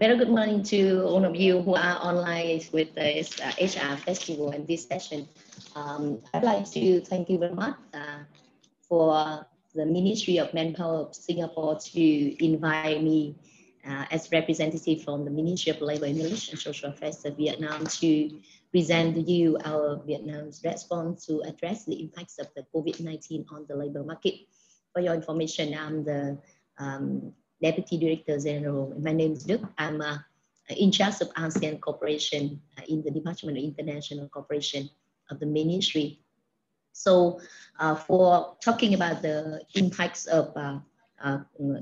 very good morning to all of you who are online with this uh, HR festival and this session. Um, I'd like to thank you very much uh, for the Ministry of Manpower of Singapore to invite me uh, as representative from the Ministry of Labor and Social Affairs of Vietnam to present to you our Vietnam's response to address the impacts of the COVID-19 on the labor market. For your information, I'm the um, Deputy Director General. My name is Duc. I'm uh, in charge of ASEAN Cooperation uh, in the Department of International Cooperation of the Ministry. So uh, for talking about the impacts of, uh,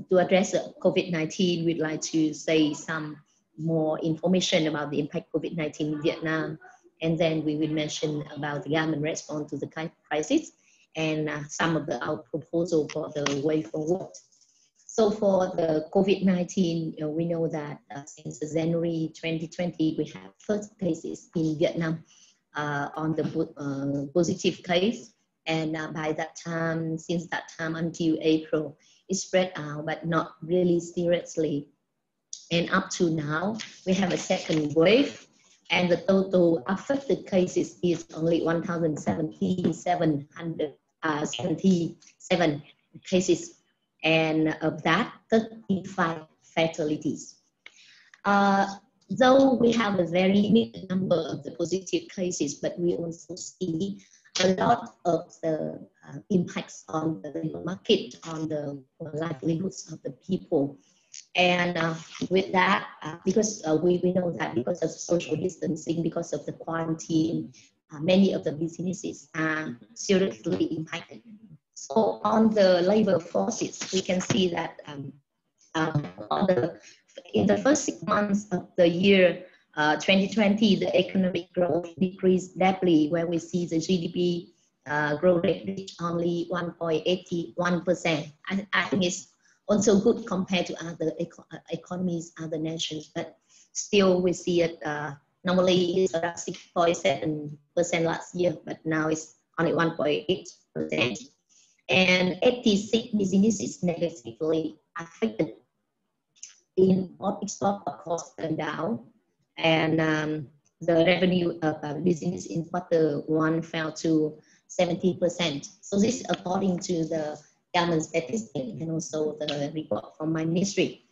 to address COVID-19, we'd like to say some more information about the impact COVID-19 in Vietnam. And then we will mention about the government response to the crisis and uh, some of the, our proposal for the way forward. So for the COVID-19, uh, we know that uh, since January 2020, we have first cases in Vietnam uh, on the uh, positive case. And uh, by that time, since that time until April, it spread out, but not really seriously. And up to now, we have a second wave and the total affected cases is only 1,777 uh, cases and of that, 35 fatalities. Uh, though we have a very limited number of the positive cases, but we also see a lot of the uh, impacts on the market, on the livelihoods of the people. And uh, with that, uh, because uh, we, we know that because of social distancing, because of the quarantine, uh, many of the businesses are seriously impacted. So on the labor forces, we can see that um, um, the, in the first six months of the year uh, 2020, the economic growth decreased rapidly, where we see the GDP uh, growth rate reach only 1.81%. I, I think it's also good compared to other eco uh, economies, other nations, but still we see it uh, normally it's around 6.7% last year, but now it's only 1.8% and 86 businesses negatively affected. in Import export costs turned down, and um, the revenue of uh, business in quarter one fell to 70%. So this according to the government statistics and also the report from my ministry.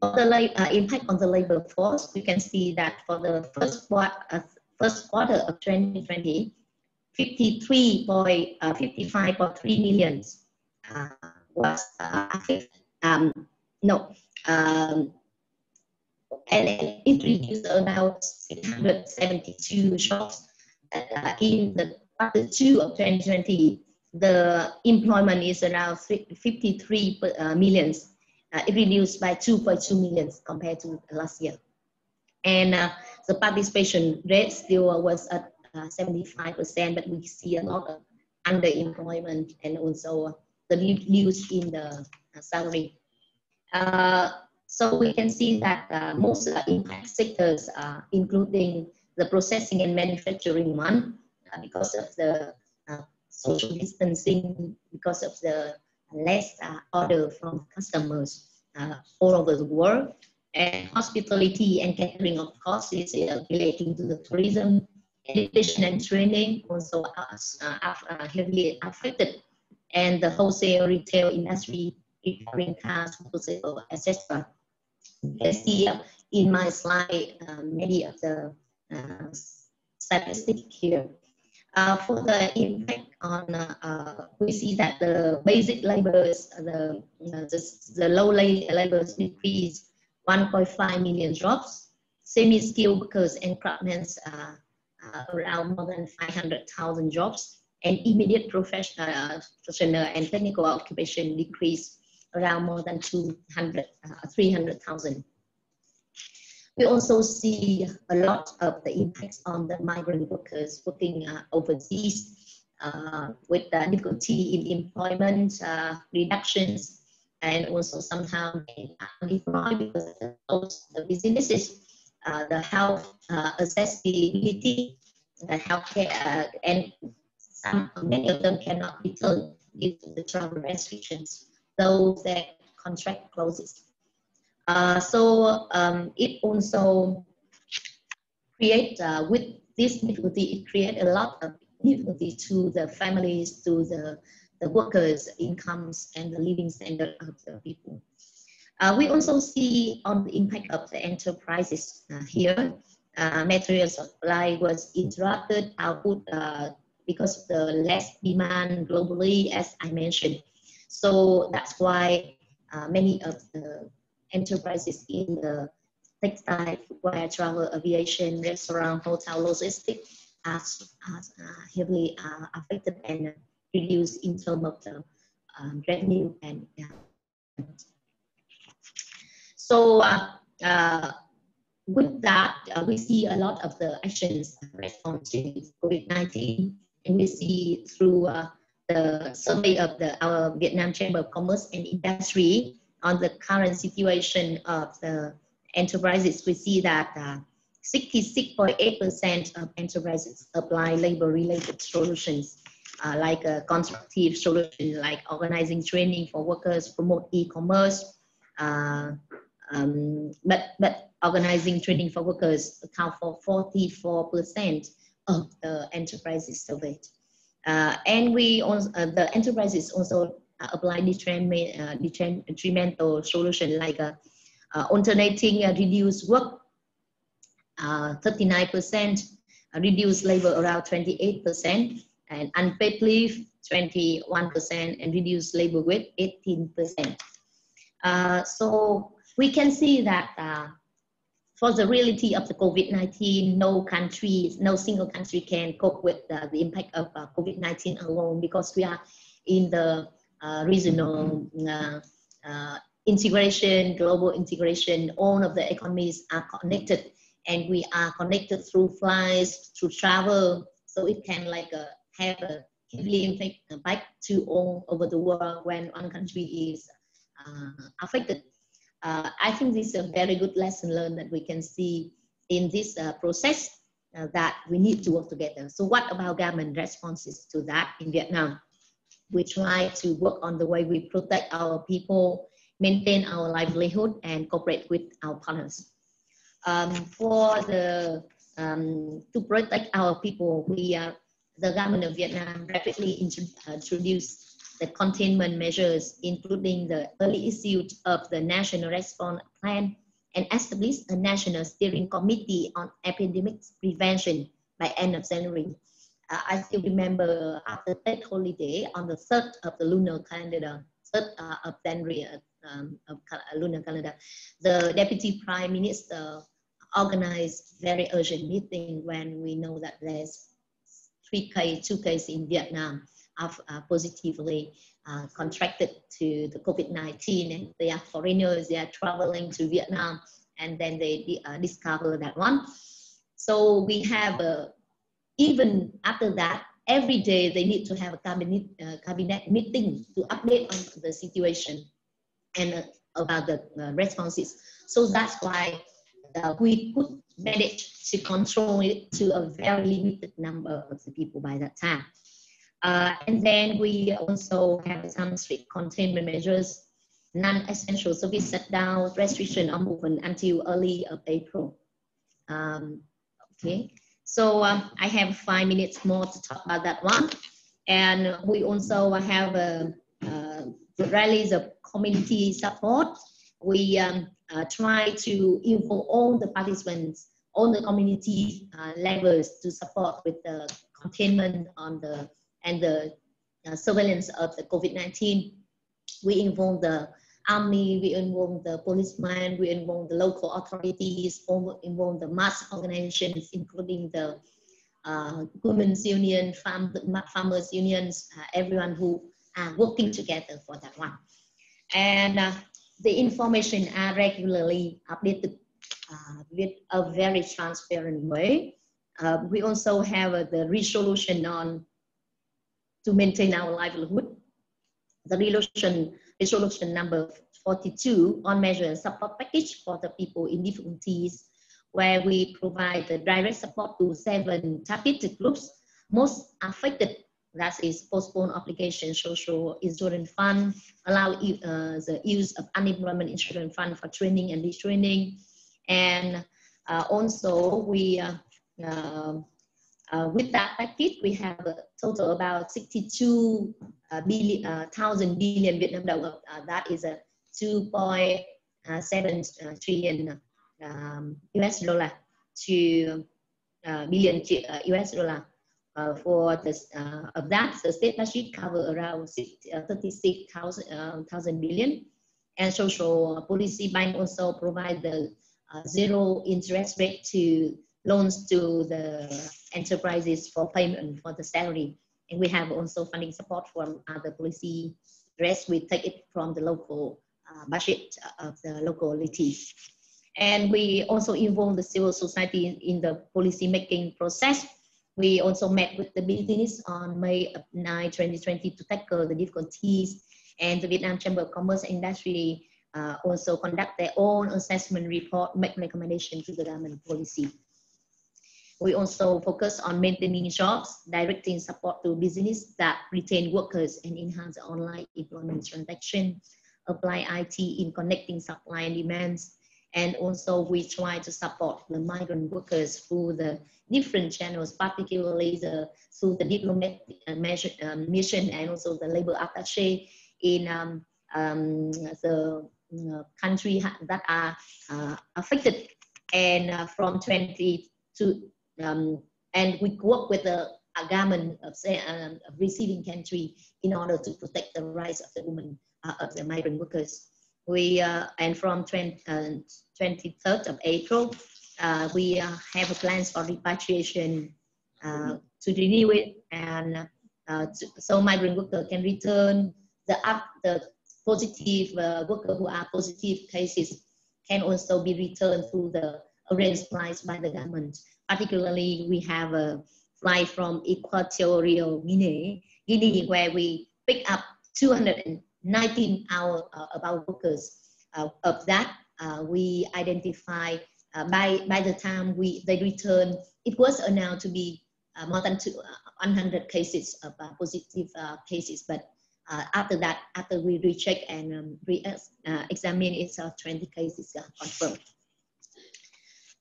For the uh, impact on the labor force, we can see that for the first, uh, first quarter of 2020, 53.55.3 uh, million uh, was uh. Um, no, um, and it reduced about 672 jobs uh, in the quarter two of 2020. The employment is around 53 uh, millions. Uh, it reduced by 2.2 millions compared to last year. And uh, the participation rate still was at 75%, but we see a lot of underemployment and also the news in the uh, salary. Uh, so we can see that uh, most impact sectors, including the processing and manufacturing one, because of the social distancing, because of the less order from customers all over the world, and hospitality and catering, of course, is uh, relating to the tourism, education and training also are uh, uh, heavily affected and the wholesale retail industry, repairing cars, wholesale, etc. Can see uh, in my slide uh, many of the uh, statistics here. Uh, for the impact on, uh, uh, we see that the basic labors, the, the, the low labors decreased 1.5 million jobs. Semi-skilled workers and craftsmen around more than 500,000 jobs and immediate professional, uh, professional and technical occupation decreased around more than 200, uh, 300,000. We also see a lot of the impacts on the migrant workers working uh, overseas uh, with the difficulty in employment uh, reductions and also somehow unemployed because of the businesses, uh, the health accessibility, the healthcare and some, many of them cannot be return due to the travel restrictions, those that contract closes. Uh, so um, it also create uh, with this difficulty, it create a lot of difficulty to the families, to the, the workers' incomes and the living standard of the people. Uh, we also see on the impact of the enterprises uh, here. Uh, material supply was interrupted, output uh, because of the less demand globally, as I mentioned. So that's why uh, many of the enterprises in the textile, footwear, travel, aviation, restaurant, hotel, logistics are, are heavily uh, affected and reduced in terms of the um, revenue and uh, so uh, uh, with that, uh, we see a lot of the actions response to COVID-19 and we see through the survey of the our Vietnam Chamber of Commerce and Industry on the current situation of the enterprises, we see that 66.8% uh, of enterprises apply labor-related solutions, uh, like a constructive solution, like organizing training for workers, promote e-commerce, uh, um, but, but organizing training for workers account for 44% of the enterprises surveyed. Uh, and we also, uh, the enterprises also uh, apply detrimental, detrimental solution like uh, uh, alternating reduced work, 39%, reduced labor around 28%, and unpaid leave 21%, and reduced labor with 18%. so we can see that for the reality of the COVID-19, no country, no single country can cope with uh, the impact of uh, COVID-19 alone because we are in the uh, regional uh, uh, integration, global integration. All of the economies are connected and we are connected through flights, through travel. So it can like uh, have a heavily impact back to all over the world when one country is affected uh, I think this is a very good lesson learned that we can see in this uh, process uh, that we need to work together. So what about government responses to that in Vietnam? We try to work on the way we protect our people, maintain our livelihood and cooperate with our partners. Um, for the, um, to protect our people, we are, the government of Vietnam rapidly introduced the containment measures, including the early issue of the National Response Plan and establish a National Steering Committee on Epidemic Prevention by end of January. Uh, I still remember after that holiday on the 3rd of the lunar calendar, 3rd uh, of January uh, um, of lunar calendar, the Deputy Prime Minister organized very urgent meeting when we know that there's three case, two cases in Vietnam have uh, positively uh, contracted to the COVID-19 and they are foreigners, they are traveling to Vietnam and then they uh, discover that one. So we have, a, even after that, every day they need to have a cabinet, uh, cabinet meeting to update on the situation and uh, about the uh, responses. So that's why we could manage to control it to a very limited number of the people by that time. Uh, and then we also have some strict containment measures, non-essential service shut down, restriction on movement until early of April. Um, okay, so um, I have five minutes more to talk about that one. And we also have a, a rallies of community support. We um, uh, try to involve all the participants, all the community uh, levels to support with the containment on the and the uh, surveillance of the COVID-19. We involve the army, we involve the policemen, we involve the local authorities, involve the mass organizations, including the uh, women's union, farm, farmers unions, uh, everyone who are working together for that one. And uh, the information are regularly updated uh, with a very transparent way. Uh, we also have uh, the resolution on to maintain our livelihood. The resolution, resolution number 42 on measure and support package for the people in difficulties, where we provide the direct support to seven targeted groups most affected that is postpone obligation social insurance fund, allow uh, the use of unemployment insurance fund for training and retraining. And uh, also we, uh, um, uh, with that package, we have a total about 62 uh, billion, uh, thousand billion Vietnam dollar. that is a 2.7 trillion um, US dollar to billion US dollar uh, for this uh, of that the state budget cover around uh, 36,000 uh, billion and social policy bank also provide the uh, zero interest rate to loans to the enterprises for payment for the salary. And we have also funding support from other policy rest we take it from the local uh, budget of the localities and we also involve the civil society in, in the policy making process. We also met with the business on May 9, 2020 to tackle the difficulties. And the Vietnam Chamber of Commerce and Industry uh, also conduct their own assessment report, make recommendation to the government policy. We also focus on maintaining jobs, directing support to business that retain workers and enhance online employment transaction, apply IT in connecting supply and demands, and also we try to support the migrant workers through the different channels, particularly the, through the diplomatic uh, measure, um, mission and also the labor attaché in um, um, the uh, country that are uh, affected. And uh, from 20 to, um, and we work with the government of, um, receiving country in order to protect the rights of the women, uh, of the migrant workers. We, uh, and from 20, 23rd of April, uh, we uh, have a plans for repatriation uh, to renew it and uh, to, so migrant worker can return the up the positive uh, worker who are positive cases can also be returned through the arranged flights by the government. Particularly, we have a flight from Equatorial Guinea, Guinea where we pick up 219 our, uh, of our workers. Uh, of that, uh, we identify uh, by by the time we they return, it was announced to be uh, more than two, 100 cases of positive cases, but after that, after we recheck and um, re-examine, it's 20 cases confirmed.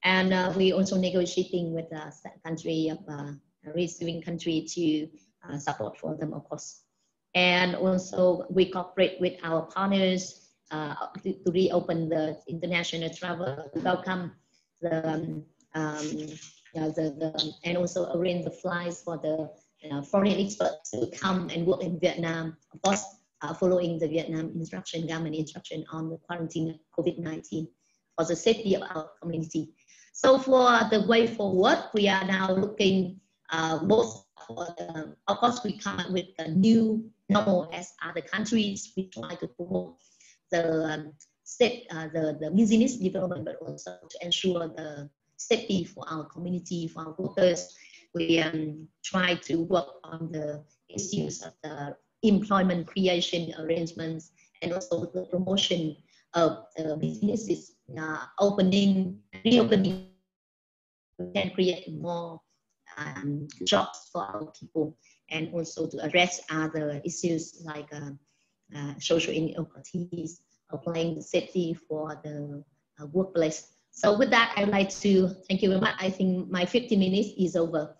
And uh, we also negotiating with the country of uh, receiving country to uh, support for them, of course. And also we cooperate with our partners uh, to, to, reopen the international travel, welcome the, um, um the, the, and also arrange the flights for the uh, foreign experts to come and work in Vietnam, of course, uh, following the Vietnam instruction, government instruction on the quarantine of COVID-19 for the safety of our community. So for the way forward, we are now looking uh, both the, of course, we come up with a new normal as other countries. We try to promote the um, state, uh, the, the business development, but also to ensure the safety for our community, for our workers. We um, try to work on the issues of the employment creation arrangements and also the promotion of uh, businesses uh, opening, reopening. We can create more um, jobs for our people and also to address other issues like uh, uh, social inequalities, applying safety for the uh, workplace. So with that, I'd like to thank you very much. I think my 15 minutes is over.